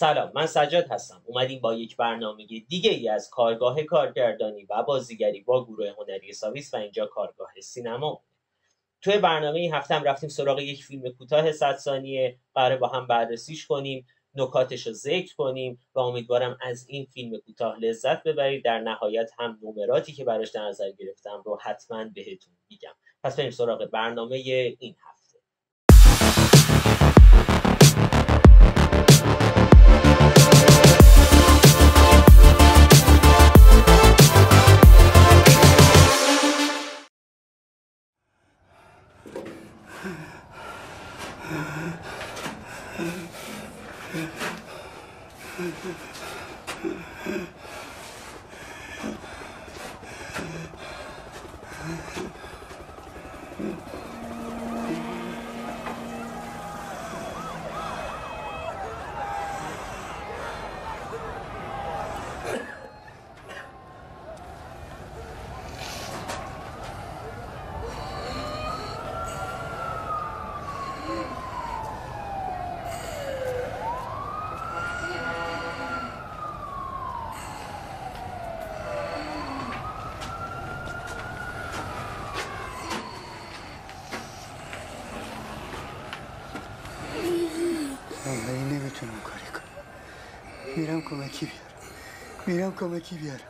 سلام من سجاد هستم. اومدیم با یک برنامه دیگه ای از کارگاه کارگردانی و بازیگری با گروه هنری ساویس و اینجا کارگاه سینما. توی برنامه این هفته هم رفتیم سراغ یک فیلم کوتاه 100 ثانیه. قرار با هم بررسیش کنیم نکاتش رو ذکر کنیم و امیدوارم از این فیلم کوتاه لذت ببرید. در نهایت هم نمراتی که براش در نظر گرفتم رو حتما بهتون میگم. پس بریم سراغ برنامه این هفته. میرم کمکی بیارم. میرم کمکی بیارم.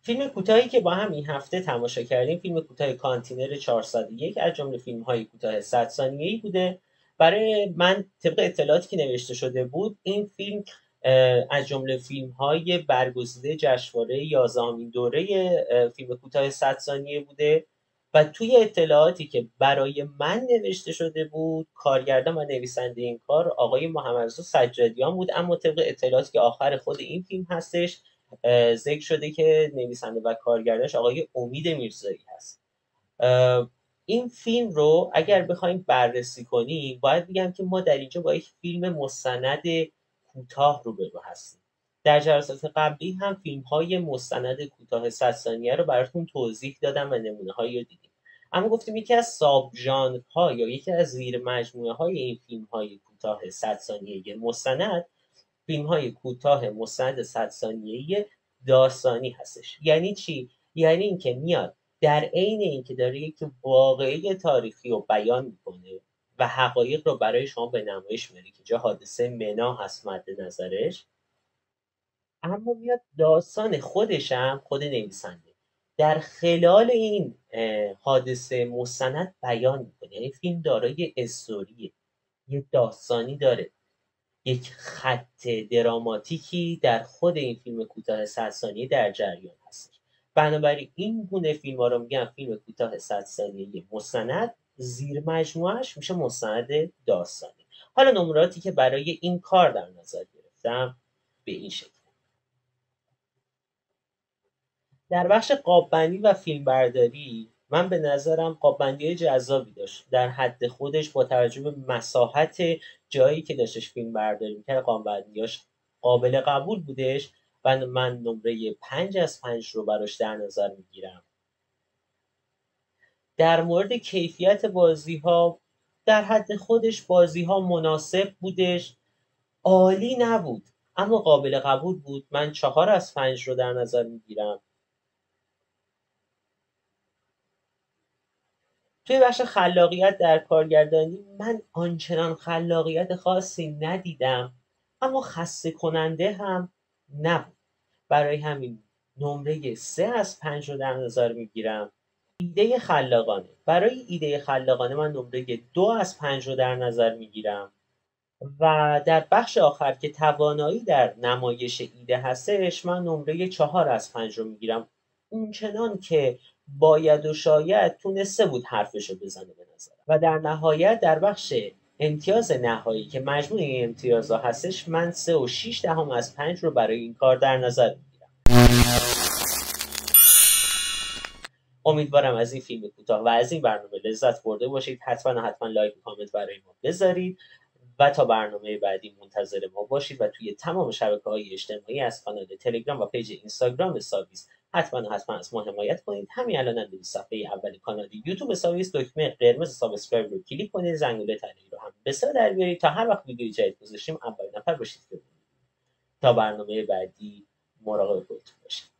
فیلم کوتاهی که با هم این هفته تماشا کردیم فیلم کوتاه کانتینر 401 از جمله فیلم های کوتاه 100 ثانیه‌ای بوده. برای من طبق اطلاعاتی که نوشته شده بود این فیلم از جمله فیلم های برگزیده جشنواره 11 دوره فیلم کوتاه 100 ثانیه بوده و توی اطلاعاتی که برای من نوشته شده بود کارگردان و نویسنده این کار آقای محمد سجادیان بود. اما طبق اطلاعاتی که آخر خود این فیلم هستش ذکر شده که نویسنده و کارگردانش آقای امید میرزایی هست. این فیلم رو اگر بخوایم بررسی کنیم باید بگم که ما در اینجا با یک فیلم مستند کوتاه روبرو هستیم. در جلسات قبلی هم فیلم های مستند کوتاه 100 ثانیه رو براتون توضیح دادم و نمونه هایی رو دیدیم. اما گفتیم یکی از ساب ها یا یکی از زیر مجموعه های این فیلم های کوتاه 100 ثانیه مستند فیلم های کوتاه مستند 100 ثانیه‌ای داستانی هستش. یعنی چی؟ یعنی اینکه میاد در عین اینکه داره یک واقعه تاریخی رو بیان می‌کنه و حقایق رو برای شما به نمایش میاره که جا حادثه منا هست مد نظرش. اما میاد داستان خودش هم خود نویسنده. در خلال این حادثه مستند بیان می‌کنه. یعنی فیلم دارای استوریه. یه داستانی داره. یک خط دراماتیکی در خود این فیلم کوتاه 100 ثانیه در جریان هست. بنابراین این گونه فیلم ها رو میگن فیلم کوتاه 100 ثانیه مستند. زیر مجموعهش میشه مستند داستانی. حالا نمراتی که برای این کار در نظر گرفتم به این شکل. در بخش قاببندی و فیلمبرداری من به نظرم قاببندی جذابی داشت. در حد خودش با توجه به مساحت جایی که داشتش فیلم برداری می‌کرد قابل قبول بودش و من نمره پنج از پنج رو براش در نظر می‌گیرم. در مورد کیفیت بازی ها در حد خودش بازی ها مناسب بودش. عالی نبود اما قابل قبول بود. من چهار از پنج رو در نظر می‌گیرم. توی بخش خلاقیت در کارگردانی من آنچنان خلاقیت خاصی ندیدم اما خسته کننده هم نبود. برای همین نمره سه از پنج رو در نظر می‌گیرم. ایده خلاقانه. برای ایده خلاقانه من نمره دو از پنج رو در نظر می‌گیرم و در بخش آخر که توانایی در نمایش ایده هستش من نمره چهار از پنج رو می‌گیرم. اونچنان که باید و شاید تونسته بود حرفشو بزنه به نظر و در نهایت در بخش امتیاز نهایی که مجموع این امتیازها هستش من سه و 6 دهم از پنج رو برای این کار در نظر می‌گیرم. امیدوارم از این فیلم کوتاه و از این برنامه لذت برده باشید. حتما حتما like و کامنت برای ما بذارید و تا برنامه بعدی منتظر ما باشید و توی تمام شبکه های اجتماعی از کانال تلگرام و page اینستاگرام ساویس حتما حتما از ما حمایت کنید. همین الان هم صفحه اول کانال یوتیوب ساویس دکمه قرمز subscribe رو کلیک کنید. زنگوله تنگی رو هم به صدا در بیارید. تا هر وقت ویدیو جدید گذاشتیم اولین نفر باشید تا برنامه بعدی مراقب خودتون باشید.